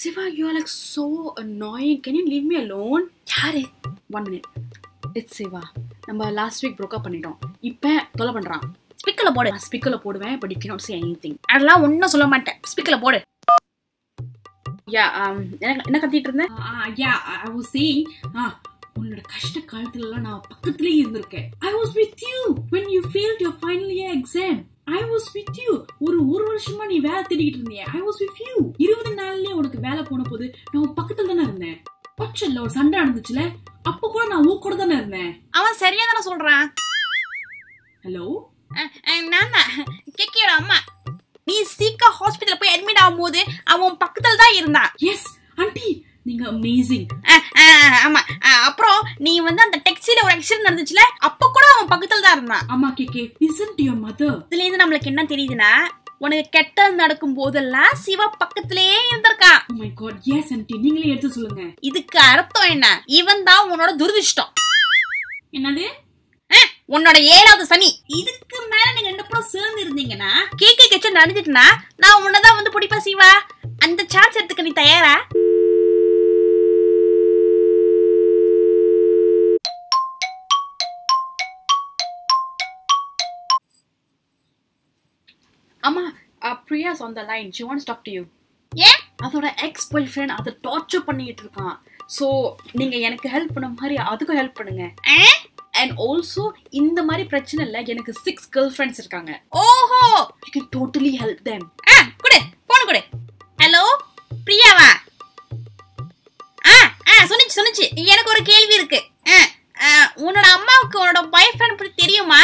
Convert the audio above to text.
Shiva you are like so annoying. Can you leave me alone? யாரு? One minute it's Shiva நம்ம last week broke up பண்ணிட்டோம். இப்போ தொலை பண்ணுறான் ஸ்பீக்கர்ல போடு. நான் ஸ்பீக்கரில் போடுவேன் but you cannot say anything. அதெல்லாம் ஒன்றும் சொல்ல மாட்டேன். ஸ்பீக்கர்ல போடு. யா என்ன என்ன கத்திட்டு இருந்தேன் யா ஐ வாஸ் சேயிங் உன்னோட கஷ்ட காலத்துலலாம் நான் பக்கத்துலயே இருந்திருக்கேன். I was with you when you failed your final year exam. I was with you ஒரு ஒரு வருஷமா நீ வேலை தேடிக்கிட்டு இருந்திய. ஐ வாஸ் வித் யூ இருபது நாள்லயே உனக்கு வேலை போன போது நான் உன் பக்கத்துல தானே இருந்தேன். பட்சல்ல ஒரு சண்டை நடந்துச்சுல? அப்ப கூட நான் உன் கூட தானே இருந்தேன். அவன் சரியா தானே சொல்றான்? ஹலோ நான் தான். கேக்கியோட அம்மா. நீ சீக்கிரம் ஹாஸ்பிட்டல் போய் அட்மிட் ஆகும்போது அவன் பக்கத்துல தான் இருந்தான். எஸ் ஆண்டி நீங்க அமேசிங் ஆமா. அப்புறம் நீ வந்து அந்த டெக்ஸில ஒரு ஆக்சிடென்ட் நடந்துச்சுல? அப்ப கூட அவன் பக்கத்துல தான் இருந்தான். அம்மா கேக்கே isn't your mother? இதுல இருந்து நம்மளுக்கு என்ன தெரியுதுன்னா உனக்கு கெட்டது நடக்கும் போதெல்லாம் சிவா பக்கத்திலேயே இருந்திருக்கான். My god yes ஆண்டி நீங்களே எடுத்து சொல்லுங்க. இதுக்கு அர்த்தம் என்ன? இவன் தான் உன்னோட துரதிர்ஷ்டம். என்னது? உன்னோட ஏழாவது சனி. இதுக்கு மேல நீங்க ரெண்டு பேரும் சேர்ந்து இருந்தீங்கன்னா கேக்க கெச்ச நடந்துட்டுனா நான் உன்னதான் வந்து பிடிப்பேன் சிவா. அந்த சான்ஸ் எடுத்துக்க நீ தயாரா? அம்மா Priya's on the line she wants talk to you ஏன் அதோட எக்ஸ் பாய் ஃப்ரெண்ட் அதை டார்ச்சர் பண்ணிட்டு இருக்கான். ஸோ நீங்க எனக்கு ஹெல்ப் பண்ண மாதிரி அதுக்கும் ஹெல்ப் பண்ணுங்க? அண்ட் ஆல்சோ இந்த மாதிரி பிரச்சனை இல்லை எனக்கு சிக்ஸ் கேர்ள் ஃப்ரெண்ட்ஸ் இருக்காங்க. ஓஹோ! You can totally help them ஆ குடு போன் குடு. ஹலோ பிரியாவா? ஆ ஆ சொன்னிச்சு சொன்னிச்சு. எனக்கு ஒரு கேள்வி இருக்கு. உன்னோட அம்மாவுக்கு உன்னோட பாய் ஃப்ரெண்ட் பத்தி தெரியுமா?